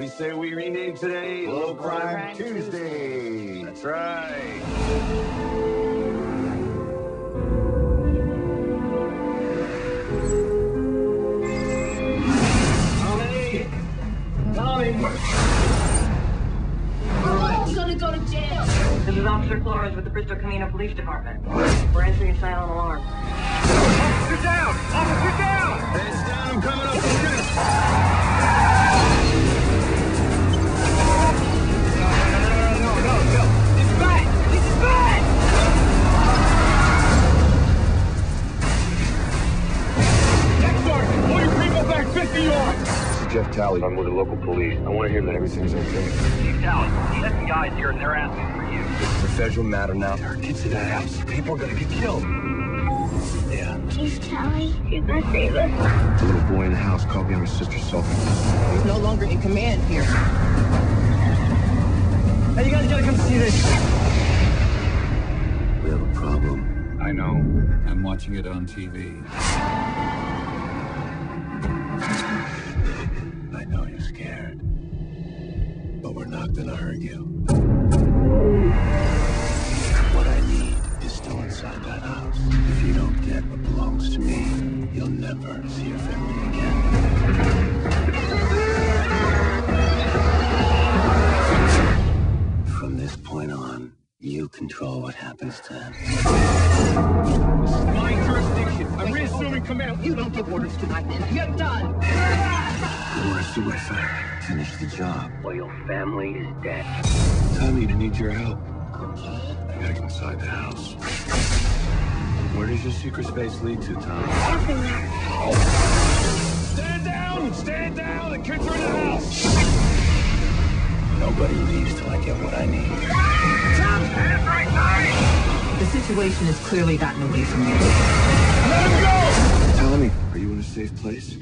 We say we rename today Low Crime Tuesday. That's right. Tommy! Tommy! We're gonna go to jail. This is Officer Flores with the Bristo Camino Police Department. We're entering a silent alarm. Officer down! People back 50 yards! Jeff Talley. I'm with the local police. I want to hear that everything's okay. Chief Talley, the FBI is here and they're asking for you. It's a federal matter now. There are kids in that house. People are gonna get killed. Yeah. Please, Talley, you're gonna save us. The little boy in the house called me on his sister's cell phone. He's no longer in command here. Hey, you guys gotta come see this. We have a problem. I know. I'm watching it on TV. Not gonna hurt you. What I need is still inside that house. If you don't get what belongs to me, you'll never see your family again. From this point on, you control what happens to them. My jurisdiction. I'm reassuming command. You don't give orders to my men. You're done. Orders to my family. Finish the job. Well, your family is dead. Tommy, I need your help. I gotta get inside the house. Where does your secret space lead to, Tommy? Everywhere. Stand down! Stand down! The kids are in the house! Nobody leaves till I get what I need. The situation has clearly gotten away from you. Let him go! Tommy, are you in a safe place?